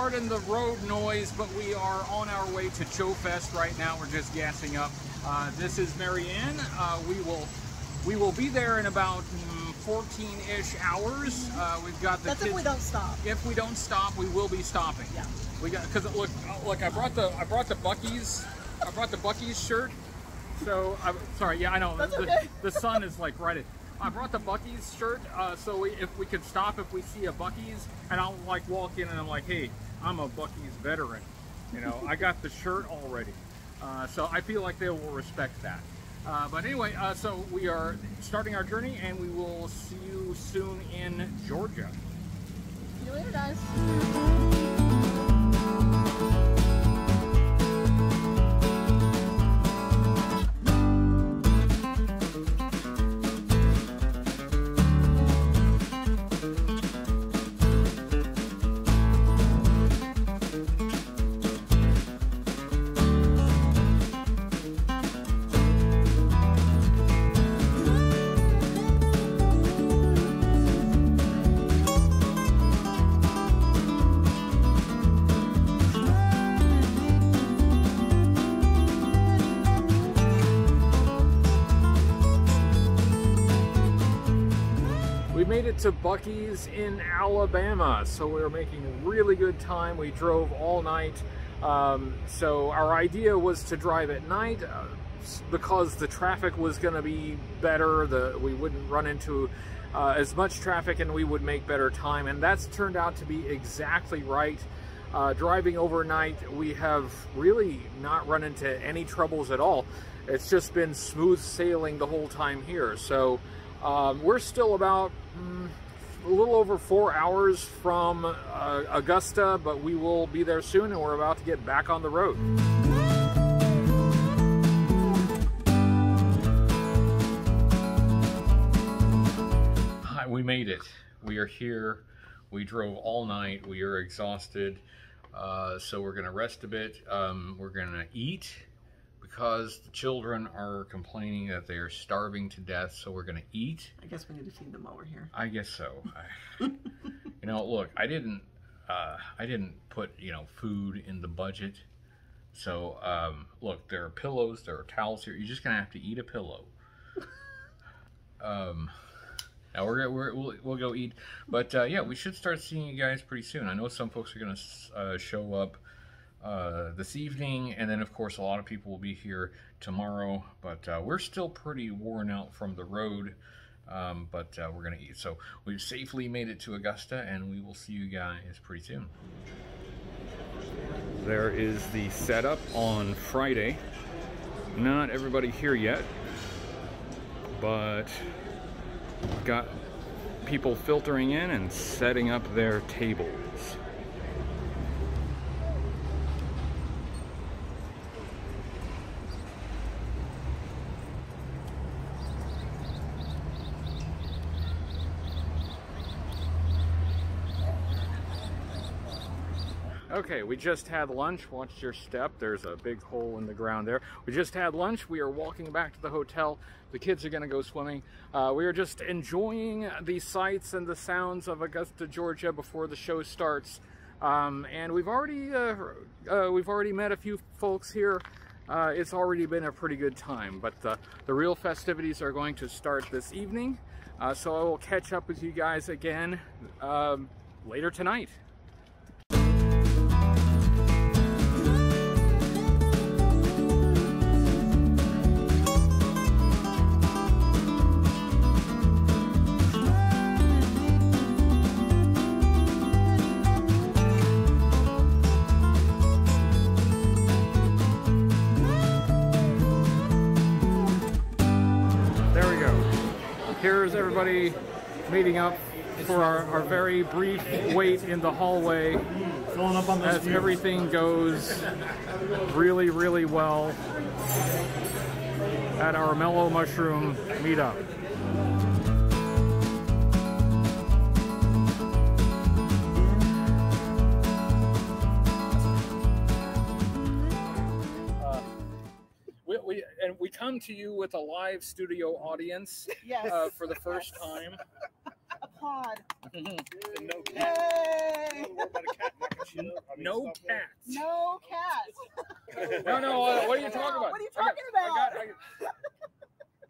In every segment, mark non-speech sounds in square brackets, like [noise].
pardon the road noise, but we are on our way to Joe Fest right now. We're just gassing up. Uh, this is Marianne. Uh, we will we will be there in about 14-ish mm, hours. Uh, we've got the That's kids. if we don't stop. If we don't stop, we will be stopping. Yeah. We got because look, look, I brought the I brought the Buc-ee's I brought the Buc-ee's shirt. So I'm sorry. Yeah, I know That's the, okay. the sun is like right. At, I brought the Buc-ee's shirt, uh, so we, if we could stop if we see a Buc-ee's, and I'll like walk in and I'm like, hey, I'm a Buc-ee's veteran. You know, I got the shirt already. Uh, so I feel like they will respect that. Uh, but anyway, uh, so we are starting our journey and we will see you soon in Georgia. See you later, guys. To Buc-ee's in Alabama, so we were making really good time. We drove all night. Um, so our idea was to drive at night uh, because the traffic was going to be better. The we wouldn't run into uh, as much traffic, and we would make better time. And that's turned out to be exactly right. Uh, driving overnight, we have really not run into any troubles at all. It's just been smooth sailing the whole time here. So um, we're still about mm, a little over four hours from uh, Augusta, but we will be there soon and we're about to get back on the road. Hi, we made it. We are here. We drove all night. We are exhausted. Uh, so we're going to rest a bit. Um, we're going to eat because the children are complaining that they are starving to death. So we're going to eat. I guess we need to feed them while we're here. I guess so. [laughs] I- you know, look, I didn't, uh, I didn't put you know food in the budget. So um, look, there are pillows, there are towels here. You're just gonna have to eat a pillow. [laughs] um, now we're, we're we'll, we'll go eat, but uh, yeah, we should start seeing you guys pretty soon. I know some folks are gonna uh, show up uh, this evening, and then of course a lot of people will be here tomorrow. But uh, we're still pretty worn out from the road, um, but uh, we're gonna eat. So we've safely made it to Augusta, and we will see you guys pretty soon. There is the setup on Friday. Not everybody here yet, but got people filtering in and setting up their tables. Okay, we just had lunch. Watch your step. There's a big hole in the ground there. We just had lunch. We are walking back to the hotel. The kids are going to go swimming. Uh, we are just enjoying the sights and the sounds of Augusta, Georgia before the show starts. Um, and we've already uh, uh, we've already met a few folks here. Uh, it's already been a pretty good time, but the, the real festivities are going to start this evening. Uh, so I will catch up with you guys again um, later tonight. Everybody meeting up for our, our very brief wait in the hallway as everything goes really, really well at our Mellow Mushroom meetup. And we come to you with a live studio audience Yes. uh, for the first time. [laughs] pod. And no cat. Yay! Don't worry about a cat knocking shit up. I mean, No stuff cats. No cats. [laughs] No, no. Uh, what are you talking about? What are you I got- talking about? I got, I got,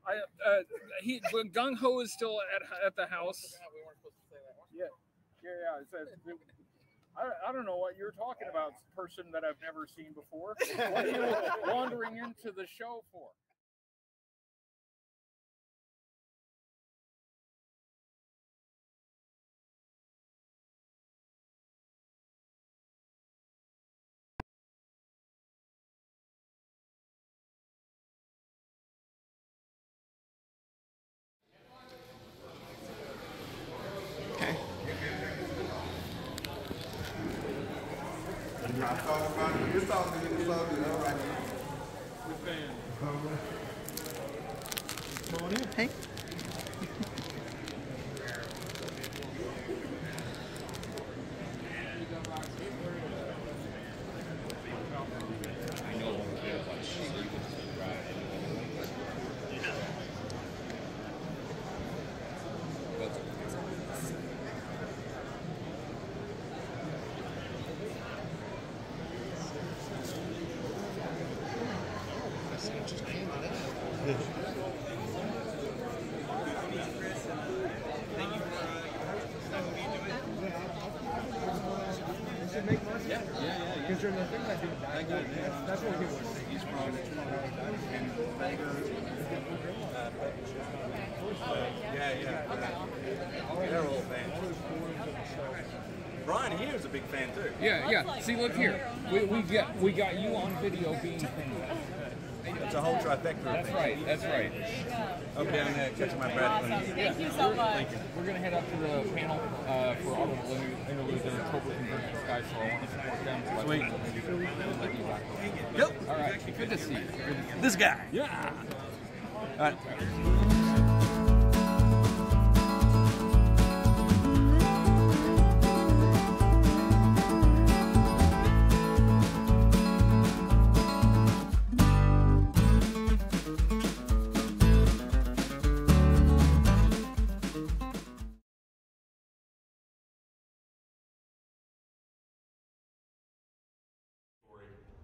I, uh, he Gung Ho is still at at the house. Yeah, yeah, yeah. It says, I, I don't know what you're talking about, person that I've never seen before. [laughs] What are you wandering into the show for? A big fan too. Yeah, yeah. See, look here. We, we got we got you on video being famous. It's a whole trifecta. That's right. That's right. Okay, I'll be down there catching my breath. when- Thank you so much. We're gonna head up to the panel uh, for auto interview the Cobra Convergence guys, so I want to support them. So Sweet. Let. Yep. All right. Good to see you. Good to see you. This guy. Yeah. All right.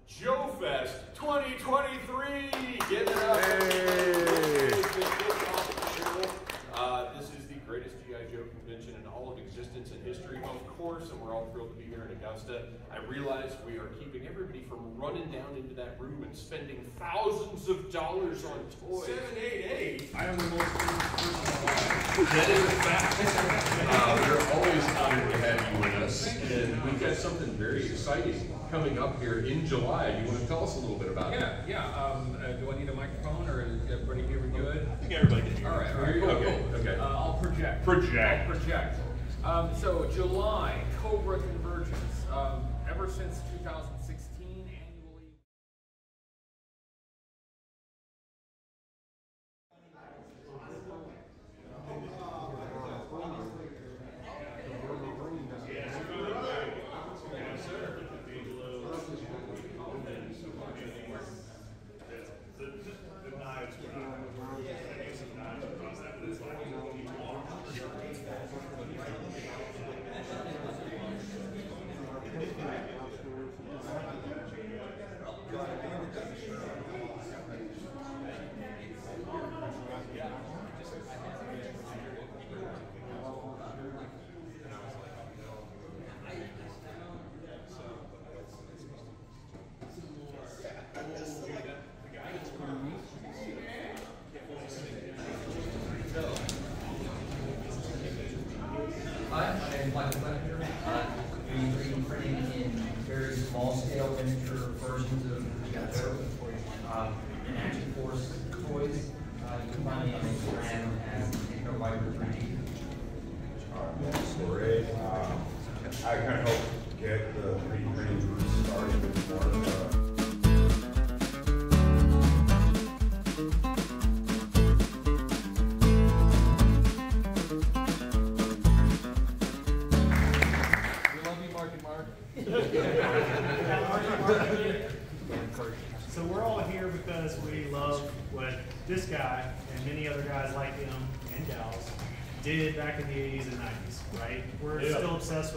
Joe Fest 2023. Give it up. Uh, this is the greatest GI Joe convention in all of existence and history, of course, and we're all thrilled to be here in Augusta. I realize we are keeping everybody from running down into that room and spending thousands of dollars on toys. Seven, eight, eight. I am the most That is a fact. Uh, we're always honored to have you with us, and we've got something very exciting coming up here in July. You want to tell us a little bit about it? Yeah, yeah. Um, uh, do I need a microphone or is everybody here good? I think everybody can hear. All right, all right, Here you cool, go. cool. Okay, okay. Uh, I'll project. Project. I'll project. Um, so July, Cobra Convergence. Um, ever since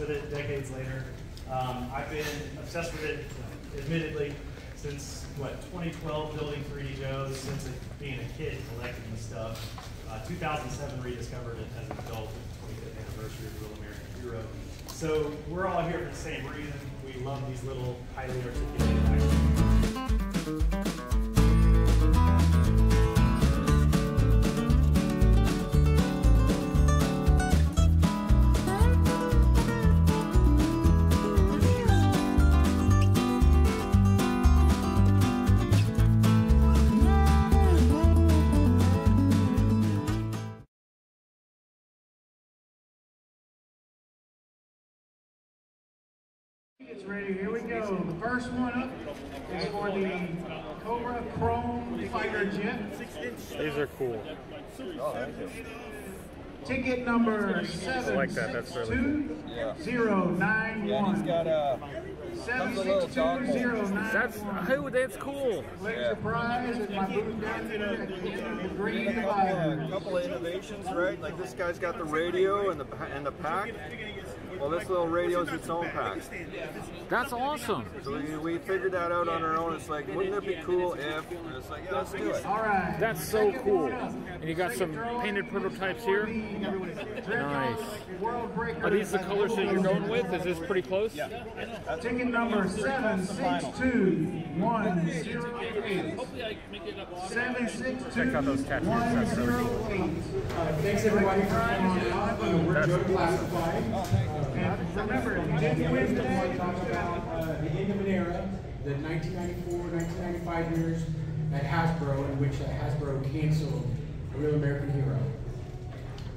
with it decades later. Um, I've been obsessed with it, admittedly, since what 2012, building 3D Joes, since it, being a kid collecting stuff. Uh, 2007, rediscovered it as an adult, 25th anniversary of Real American Hero. So we're all here for the same reason. We love these little highly articulated action. Ready. Here we go. The first one up is for the Cobra Chrome Fighter Jet. These are cool. Ticket number seven like that. That's six really two zero nine one. uh, Seven six two zero nine That's one. oh, that's cool. Collect your prize at my booth down there at the end of the green a couple of innovations, right? Like this guy's got the radio and the and the pack. Well, this little radio is its own pack. That's awesome. So we, we figured that out on our own. It's like, wouldn't it be cool if? And it's like, yeah, let's do it. All right. That's so cool. And you got some painted prototypes here. Nice. Are these the colors that you're going with? Is this pretty close? Yeah. Ticket number seven six two one zero eight. Seven six two Check out those tattoos. That's really cool. Uh, Thanks everybody for coming on. You We're That's Joe. Classified. Remember, didn't win today, talk about uh, the end of an era, the 1994, 1995 years at Hasbro, in which uh, Hasbro canceled A Real American Hero.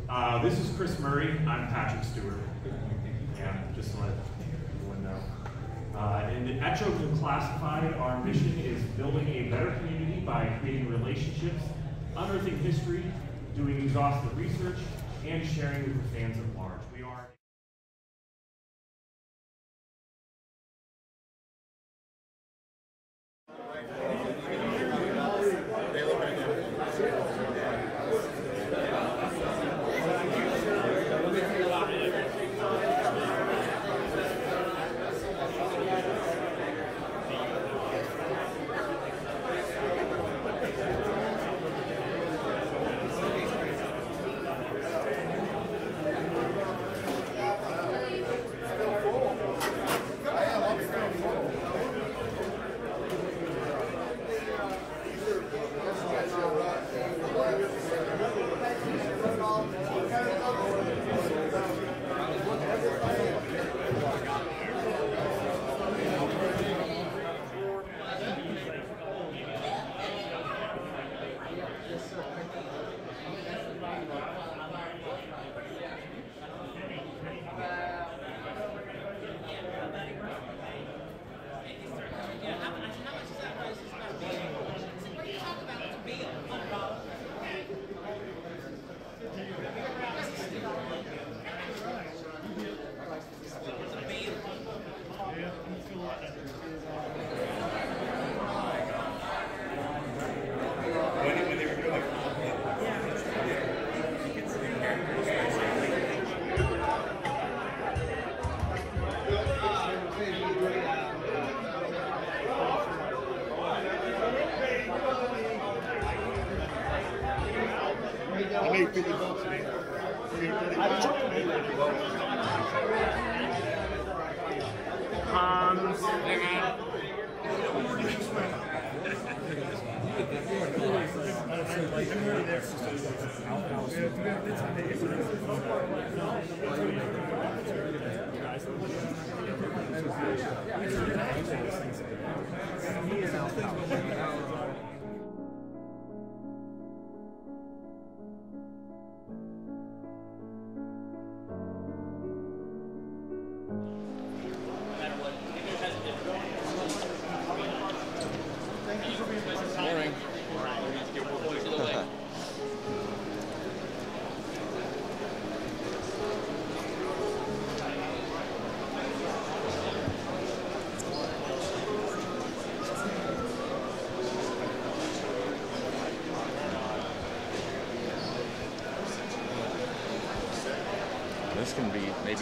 Uh, this is Chris Murray. I'm Patrick Stewart. Yeah, just to let everyone know. Uh, and at Trojan Classified, our mission is building a better community by creating relationships, unearthing history, doing exhaustive research, and sharing with the fans at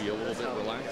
be a little bit relaxed.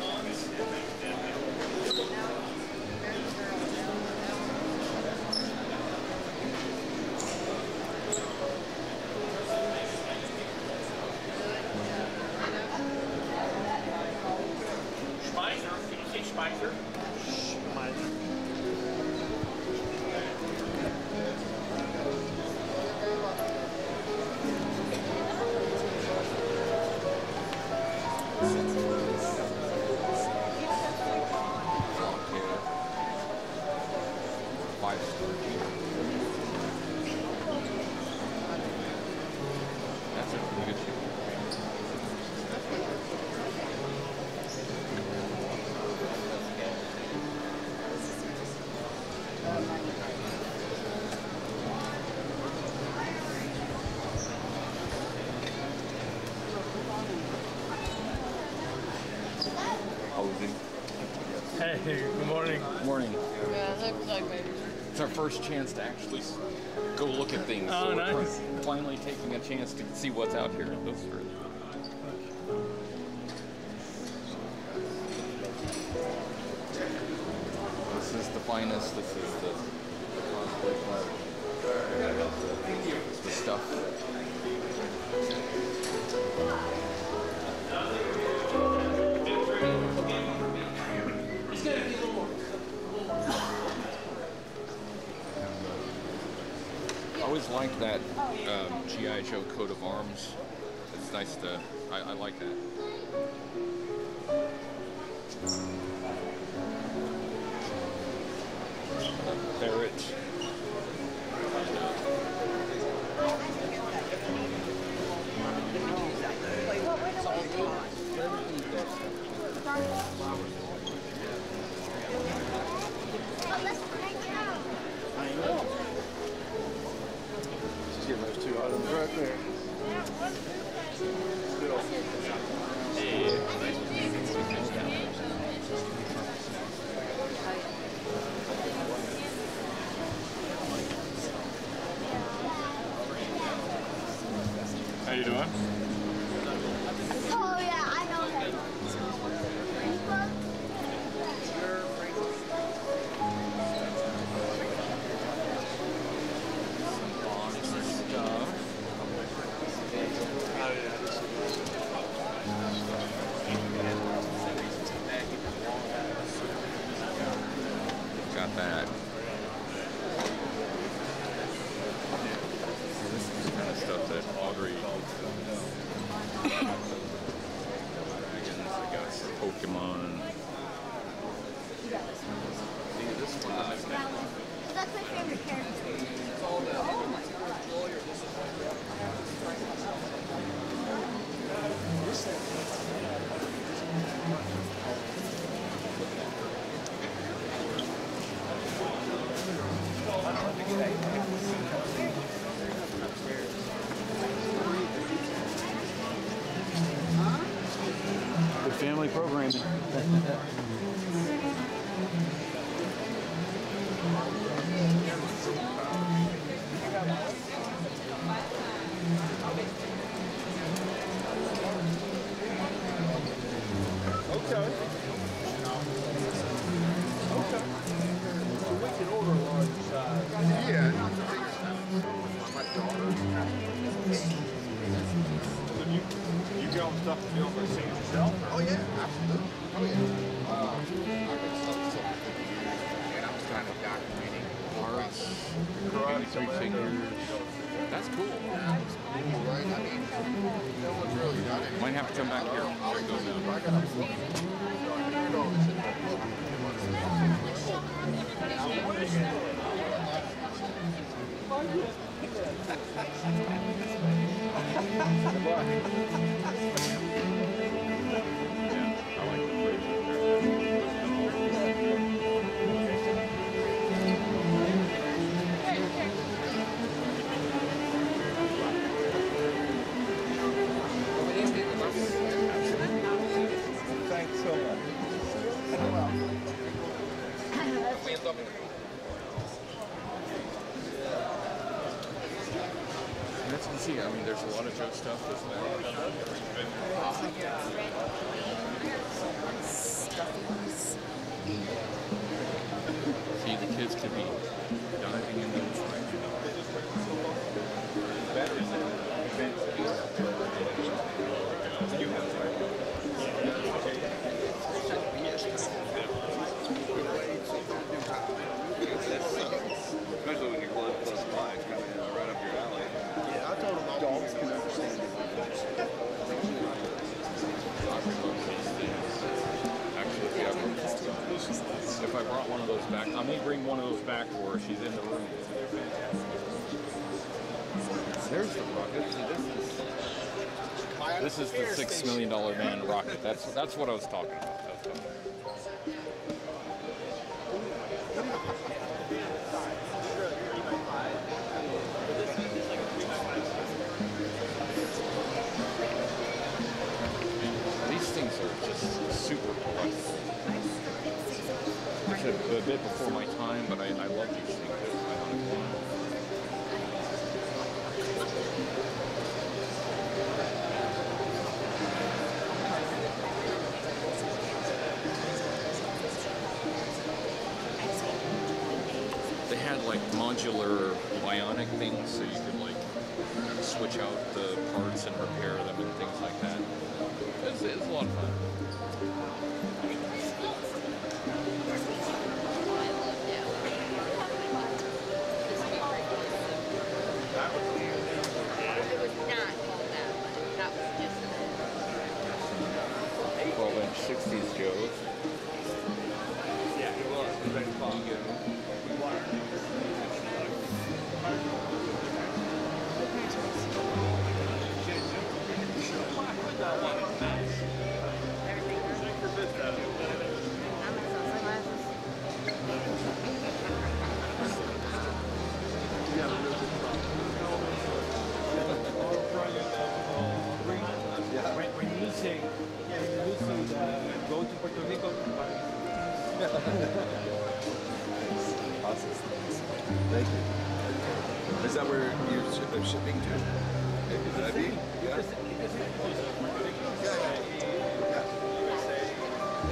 our first chance to actually go look at things. Oh, so nice. Finally taking a chance to see what's out here in those really This is the finest, this is the, the stuff. always liked that uh, um, G.I. Joe coat of arms. It's nice to, I, I like that. I brought one of those back, I may bring one of those back for her. She's in the room. There's the rocket. See, this is this is the six million dollar man rocket. That's that's what I was talking about. These things are just super pricey. It's a, a bit before my time, but I, I love these things. They had like modular bionic things, so you could like switch out the parts and repair them and things like that. It's, it's a lot of fun. Twelve sixties Joes. Yeah, it was. Very fun. When, Thank you. Is that where you're ship- uh, shipping to? Could that be? Yeah.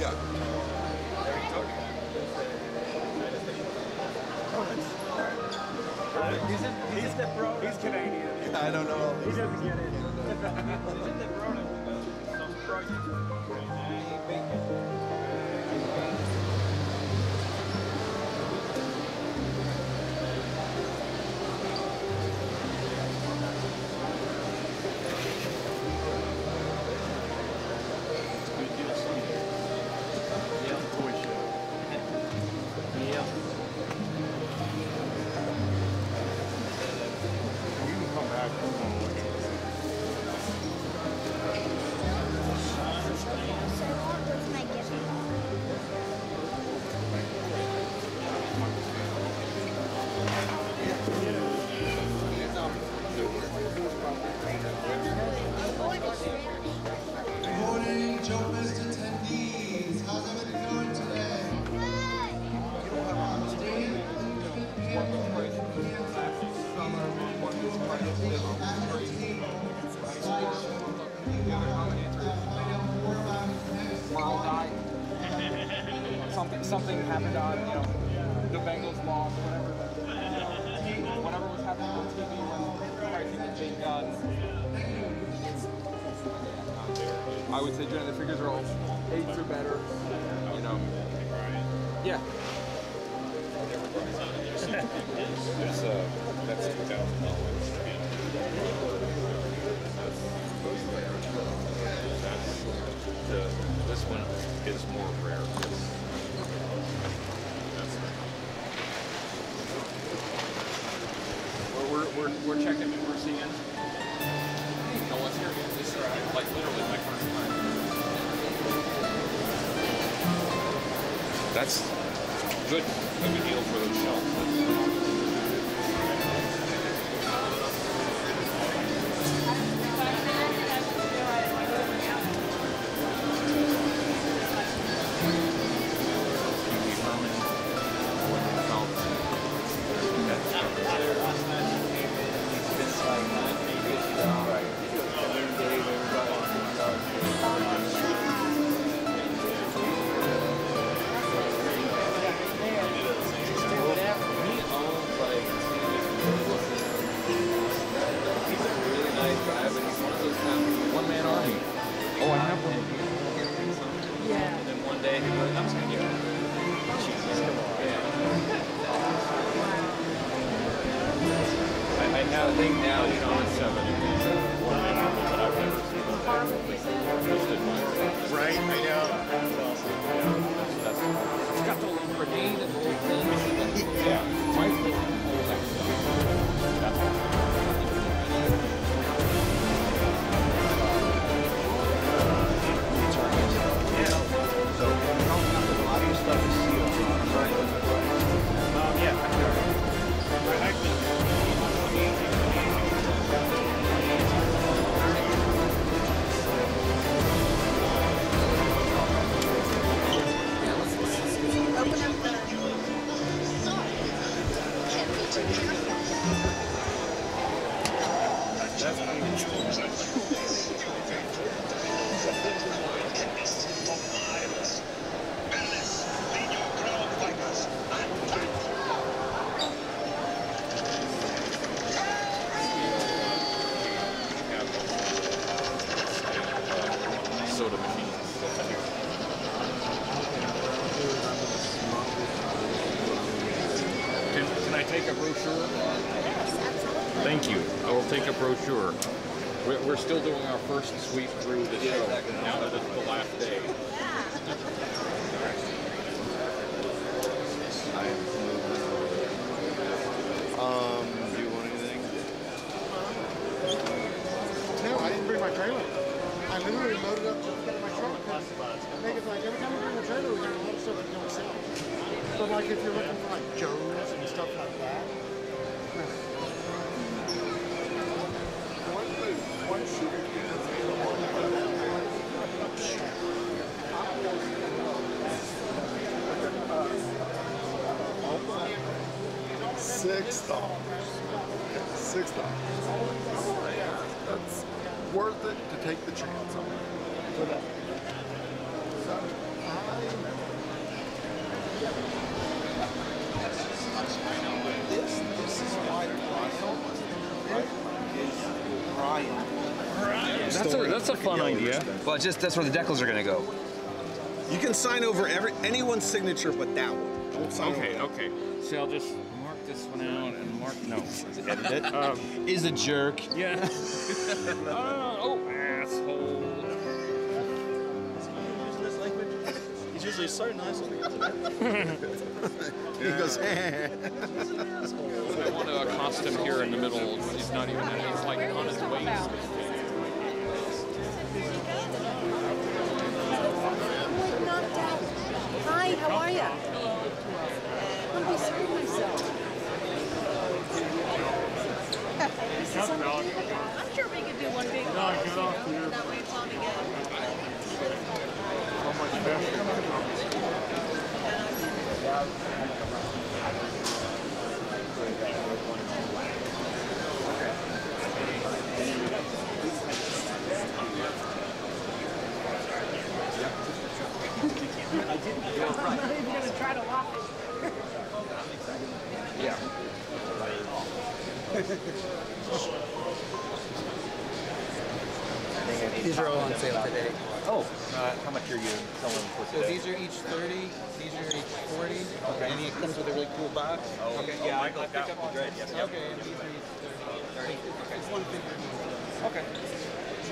Yeah. Yeah. He's, he's the pro. He's Canadian. I don't know. He doesn't get it. [laughs] Isn't the pro some project? I would say generally the figures are all eights or better. You know. Yeah. There's, uh, that's two thousand The, this one is more rare. We're, we're, we're, we're checking and we're seeing. No one's here. This is like literally my first time. That's good, good deal for those Six dollars. Six dollars. That's worth it to take the chance on. For that. This, this is why Brian is That's a, that's a fun idea. Well, just that's where the decals are gonna go. You can sign over every anyone's signature but that one. Don't sign Okay, over. okay. So I'll just mark this one out and mark. No. Edit it. Um, Is a jerk. yeah. [laughs] Uh, oh, asshole. He's usually so nice on the [laughs] He goes, I want to accost him here in the middle. He's not even. He's like on his waist. Hi, how are you? I'm beside myself. I'm sure we could do one big one. That way it's all together. I'm not even gonna try to lock it. Yeah. These are all on sale today. Oh, uh, how much are you selling for So these are each 30, these are each 40. Okay. And it comes with a really cool box. Oh, okay. oh, Yeah, Michael I, I got pick up one. the Good, yes. Yep. Okay, and these are each 30. 30. Okay. It's one figure. Okay.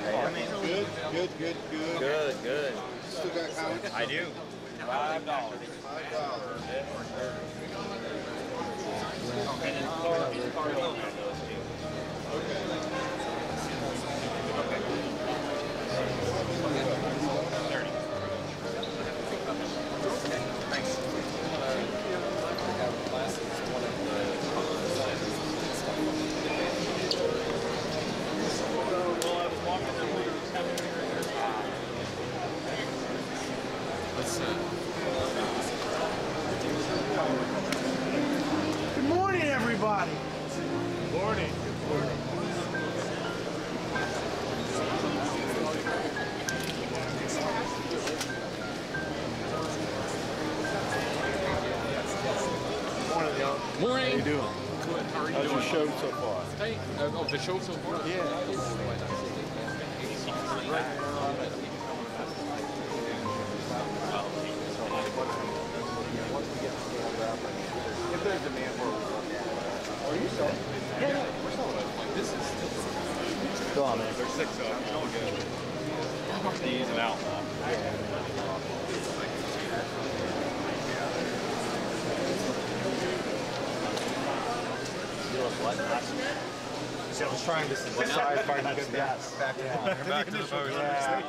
I mean, Good, good, good, good. Good, good. Still got comments? I do. Five dollars. Five dollars. Good morning, everybody. Morning. Morning, y'all. Morning. How you doing? Good. How are you How's doing? your show so far? Hey, uh, oh, the show so far? If it, are you selling? Yeah, yeah. We're selling it. Like, this is. Go on, man. There's six of them. All good. These and outlaw. See, I was trying to decide if I could get back. Back, Back to the motor Yeah.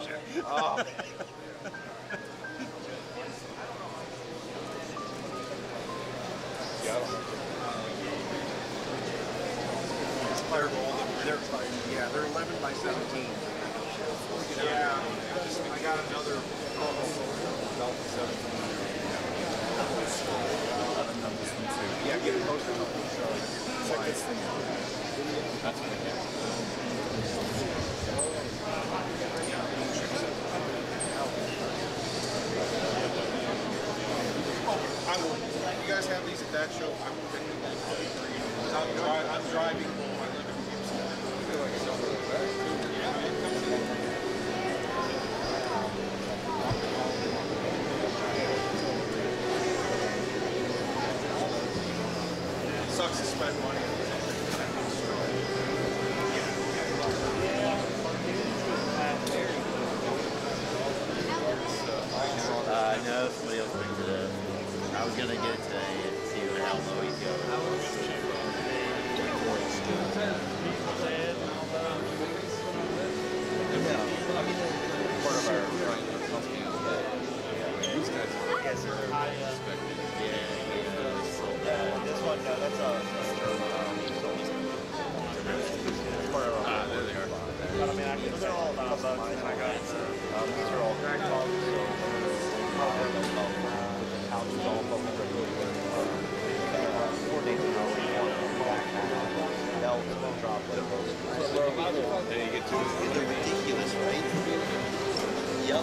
Oh. Oh. Oh. They're, yeah, they're 11 by 17. Yeah, I just, I got another belt 17. Yeah, get it posted on the show. Check this thing out. That's what I oh, I will, you guys have these at that show, I will take them. I'm, I'm driving Sucks to spend money on Uh, no, somebody else picked it up. I was gonna get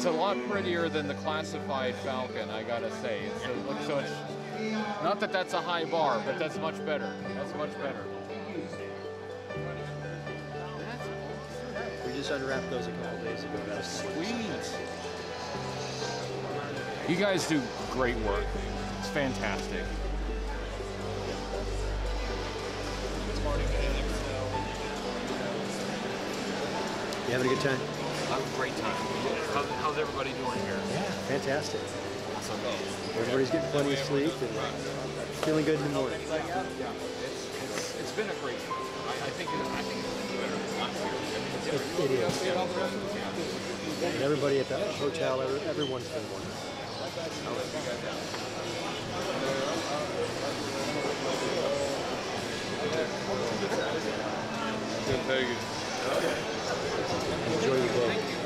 is a lot prettier than the classified Falcon. I gotta say. It's a, look, so it's not that that's a high bar, but that's much better. That's much better. We just unwrapped those a couple days ago. That's Sweet. You guys do great work. It's fantastic. You having a good time? Have a great time. How's, how's everybody doing here? Yeah, fantastic. Awesome. Everybody's getting plenty of sleep and feeling good in the morning. It's, it's, it's been a great trip. I, I think it, I think it's better than last year. It, it is. And everybody at the hotel, everyone's been wonderful. I'll let you guys out. Good, very good. Enjoy the boat.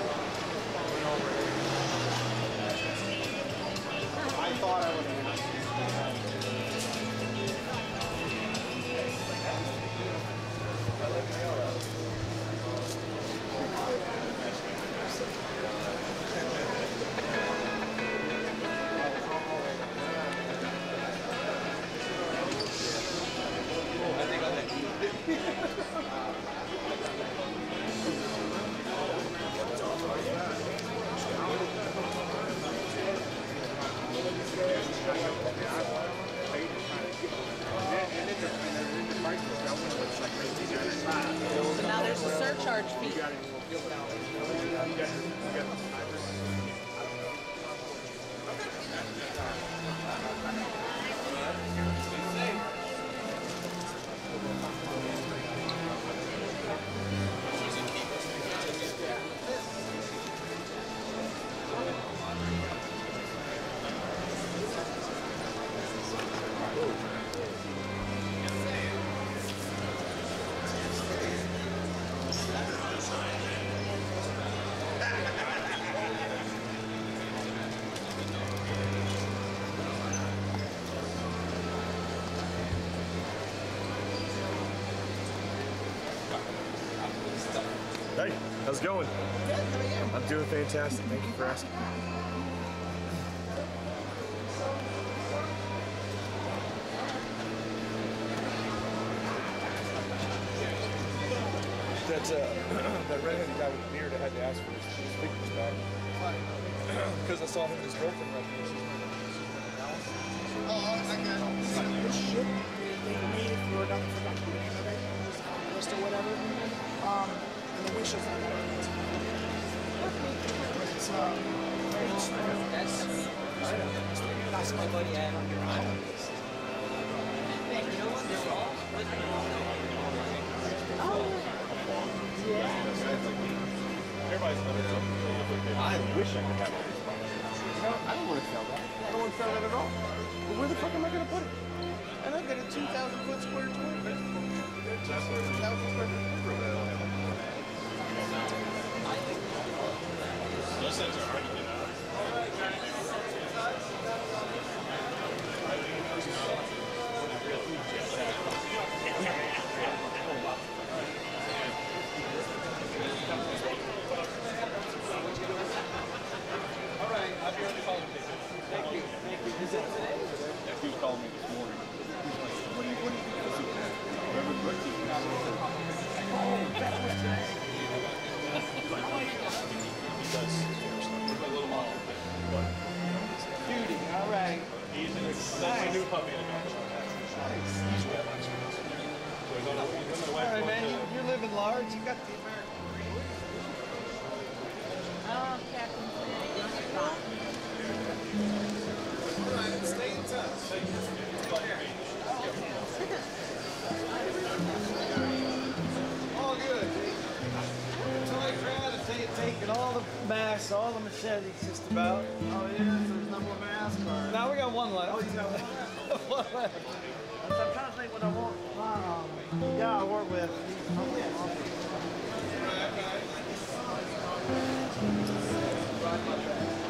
How's it going? I'm doing fantastic. Thank you for asking. That uh, that redheaded guy with the beard, I had to ask for his, his pictures back because I saw him and his girlfriend right there. Oh, I got This shit they made it for another for Dr. List or whatever. Um, and the wish is on it. It's um, it's that's that's my buddy Adam on your island. Everybody's I wish I could have all these. You know, I don't want to sell that. I don't want to sell that at all. But where the fuck am I going to put it? And I've got a 2,000 foot square toilet. That's a 1,000 square foot Those things are hard All right, man. You, you're living large. You got the American Oh, Captain. All right, stay in touch. All good. Toy crowd is taking all the masks, all the machetes, just about. Oh yeah, so there's no more masks. Now we got one left. Oh, you got one left. I'm trying to think what I want. Um, yeah, I work with. Say the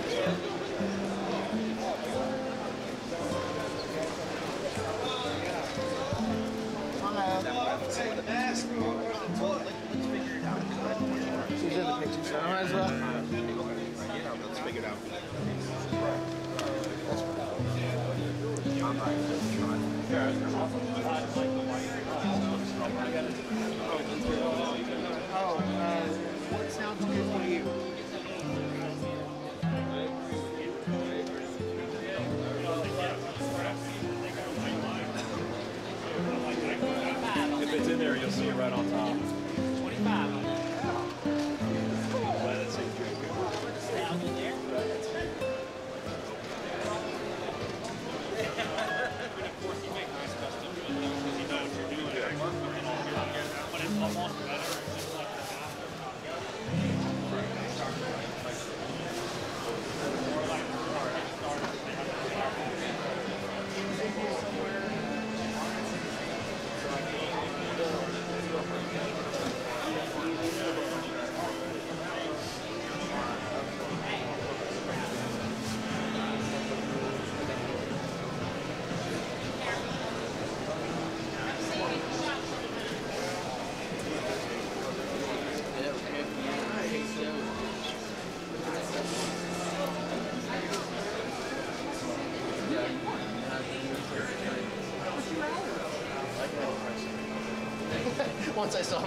再说？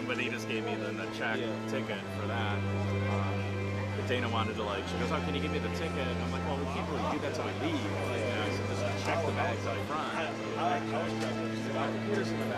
but he just gave me the check yeah. ticket for that. Um, Dana wanted to like, she goes, "How can you give me the ticket?" And I'm like, "Well, we can't really do that till we leave." Like, I said, "Just check the bags out front." I, I, I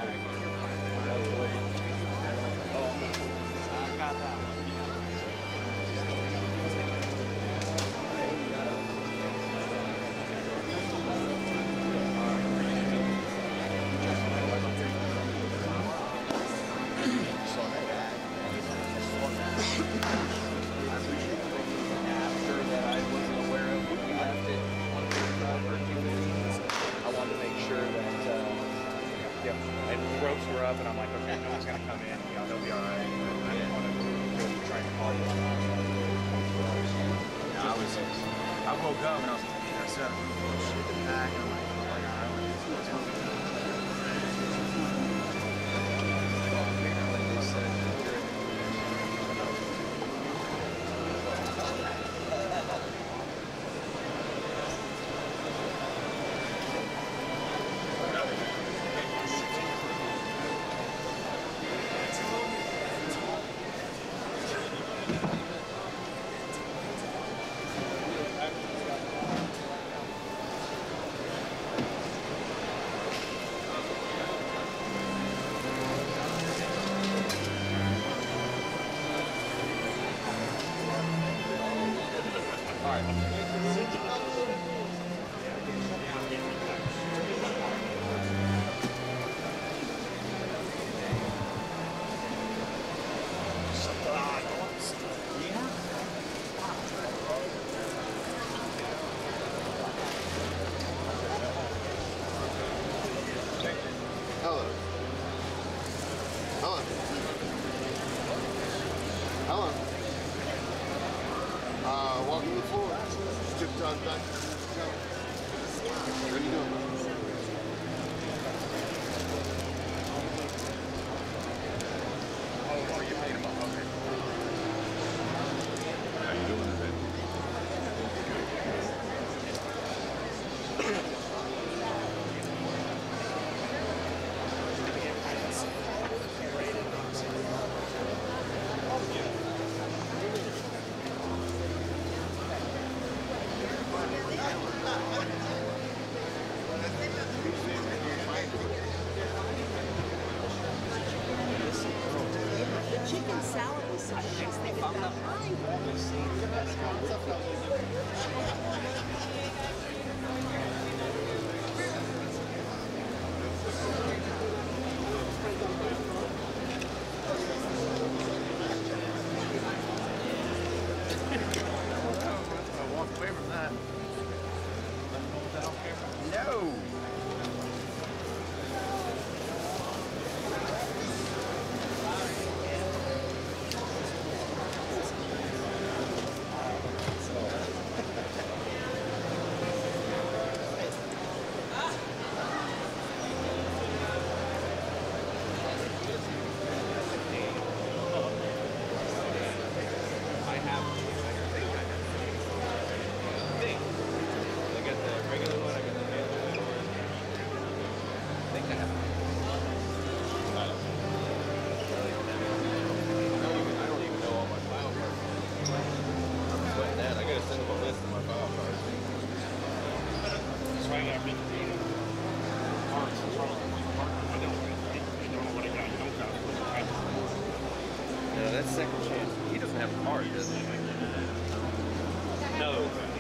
No.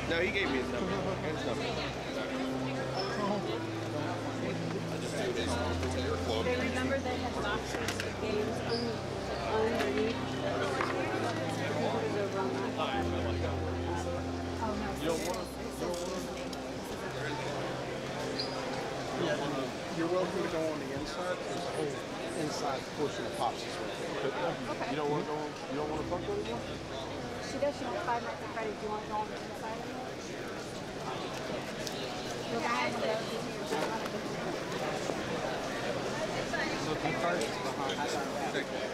No, he gave me his number. His number. They remember they had boxes of games un- underneath. Computers over on that. Oh, no. You don't want to. You don't want to. You're welcome to go on the inside. There's a whole inside portion of Pops is right there. Okay. You don't want to go. On, you don't want to fuck with anymore. She does, she wants Five Nights. Do you want to go on the inside of it? Behind.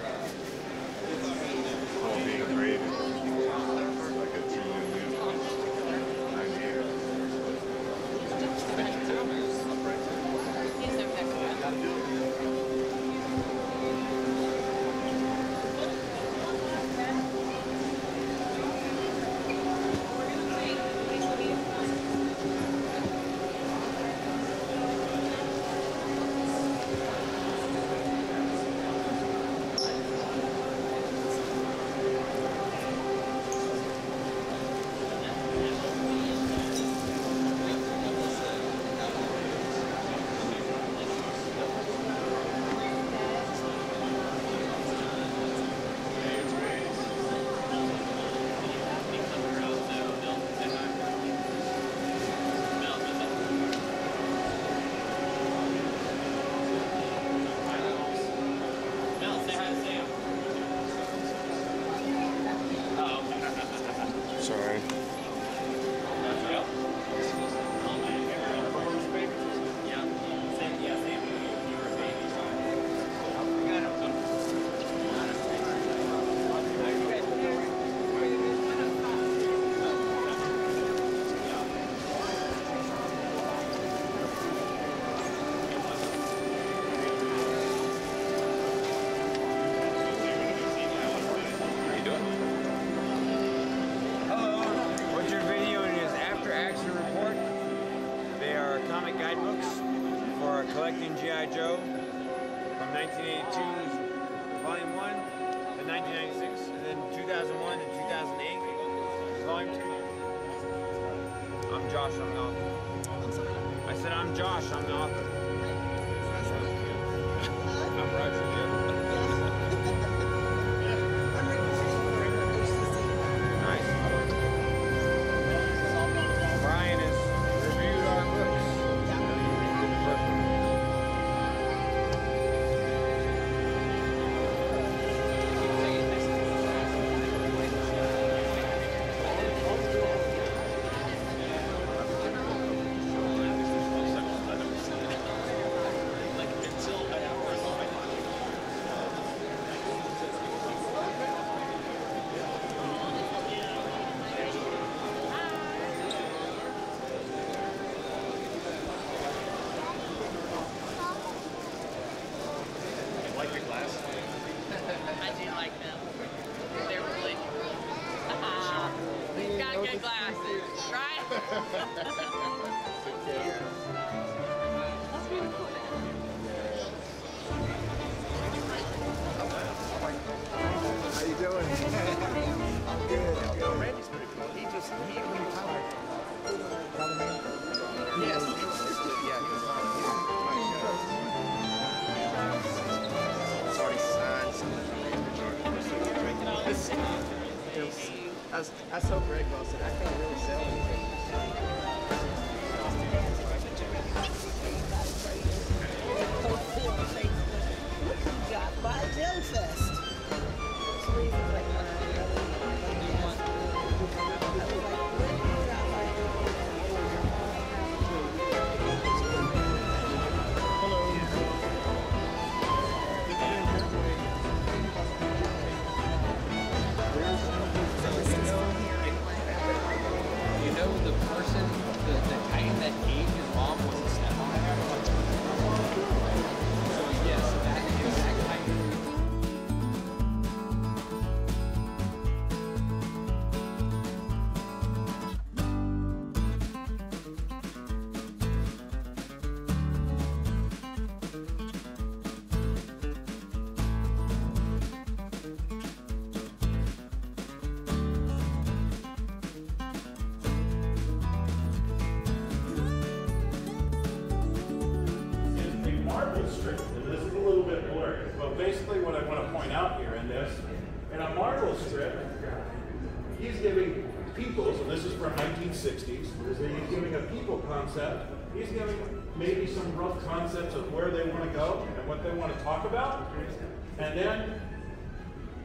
I, so great,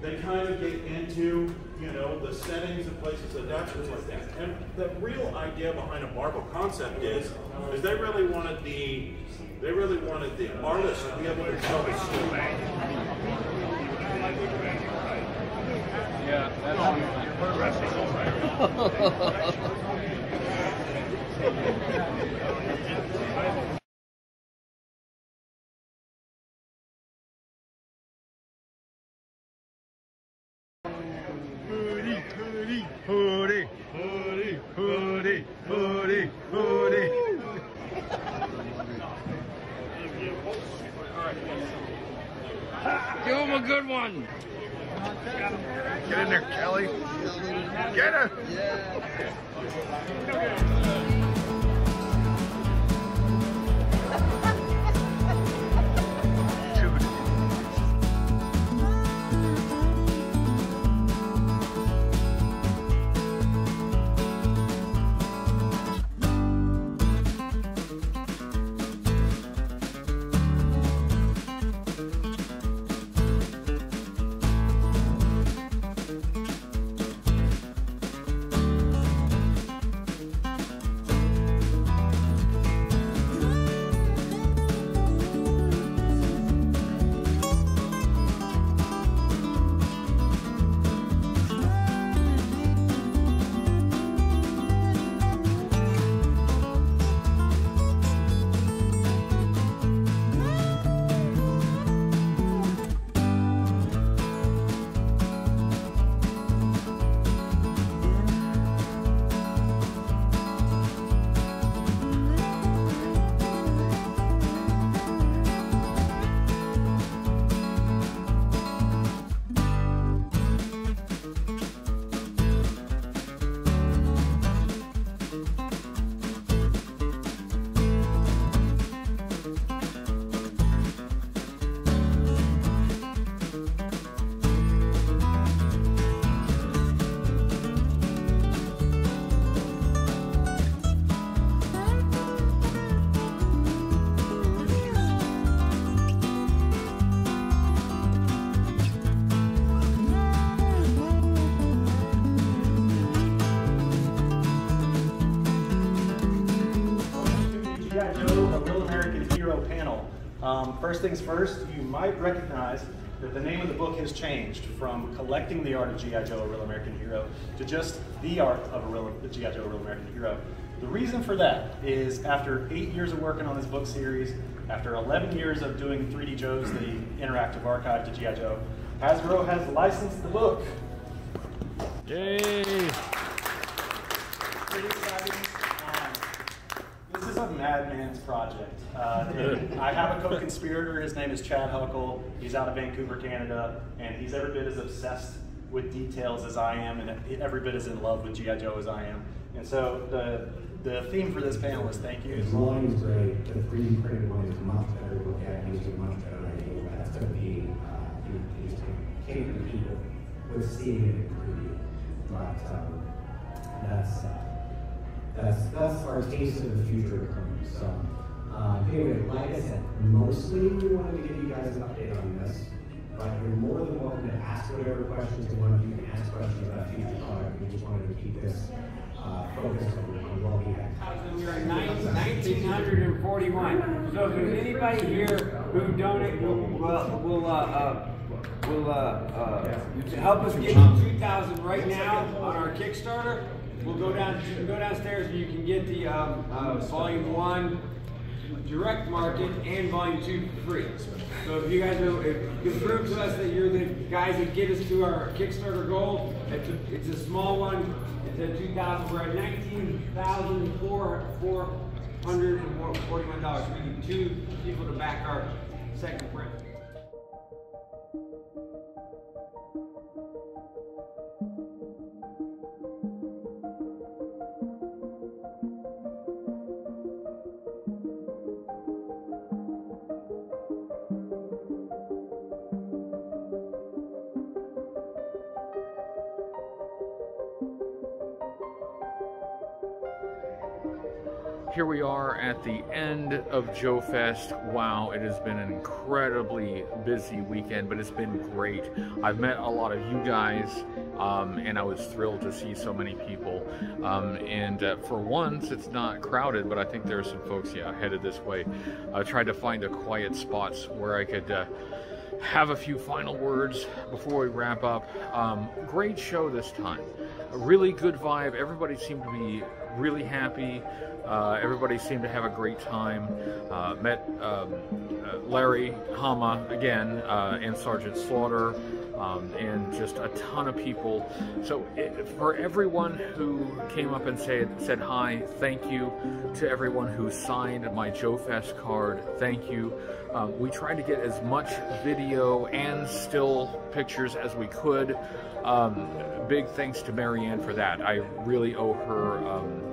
they kind of get into, you know, the settings and places, adaptations like that. And the real idea behind a Marvel concept is, is they really wanted the, they really wanted the artist to be able to tell a story. Yeah, that's Hoodie, [laughs] [laughs] Um, first things first, you might recognize that the name of the book has changed from Collecting the Art of G.I. Joe, a Real American Hero, to just The Art of a Real G.I. Joe, a Real American Hero. The reason for that is after eight years of working on this book series, after 11 years of doing 3D Joe's, the interactive archive to G.I. Joe, Hasbro has licensed the book. Yay! Pretty exciting. Um, this is a madman's project. Uh, I have a co-conspirator. His name is Chad Huckle. He's out of Vancouver, Canada, and he's every bit as obsessed with details as I am, and every bit as in love with GI Joe as I am. And so the the theme for this panel is thank you. The drawing is great. The 3D printed one is much better to look at. Gives you much better idea what that's going to be. Uh, you, you can cater to people with seeing it in 3D. But um, that's uh, that's that's our taste of the future comes. So uh, anyway, like I said, mostly we wanted to give you guys an update on this. But you're more than welcome to ask whatever questions you want. You can ask questions about future product. We just wanted to keep this uh, focused on, on what we have. We are in 1941. So if there's anybody here who donate, will, will, will, uh, uh, will, uh, uh, help us get to 2,000 right now on our Kickstarter, we'll go down, go downstairs and you can get the, um, uh, volume one direct market and volume two for free. So if you guys know, if you can prove to us that you're the guys that get us to our Kickstarter goal, it's a, it's a small one. It's at 2,000. We're at 19,441 dollars. We need two people to back our second print. Here we are at the end of Joe Fest. Wow, it has been an incredibly busy weekend, but it's been great. I've met a lot of you guys, um, and I was thrilled to see so many people. Um, and uh, for once, it's not crowded, but I think there are some folks, yeah, headed this way. I tried to find a quiet spots where I could. Uh, have a few final words before we wrap up. Um, great show this time. A really good vibe. Everybody seemed to be really happy. Uh, everybody seemed to have a great time. Uh, met um, uh, Larry Hama again uh, and Sergeant Slaughter. Um, and just a ton of people. So it, for everyone who came up and said said hi, thank you. To everyone who signed my Joe Fest card, thank you. Um, we tried to get as much video and still pictures as we could. Um, big thanks to Marianne for that. I really owe her um,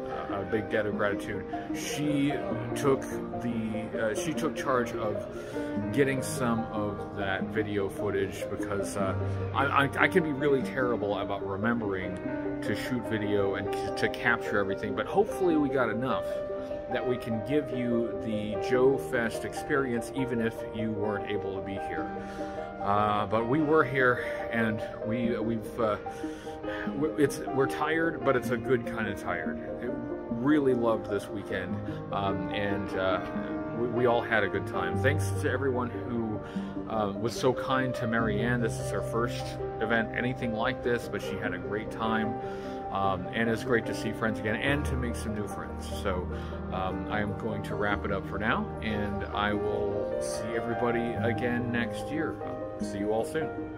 big debt of gratitude. She took the uh, she took charge of getting some of that video footage because uh, I, I, I, can be really terrible about remembering to shoot video and to capture everything. But hopefully we got enough that we can give you the Joe Fest experience even if you weren't able to be here. Uh, but we were here and we we've uh, it's we're tired, but it's a good kind of tired. It, really loved this weekend, um, and uh, we, we, all had a good time. Thanks to everyone who uh, was so kind to Marianne. This is her first event, anything like this, but she had a great time. Um, and it's great to see friends again and to make some new friends. So um, I am going to wrap it up for now, and I will see everybody again next year. see you all soon.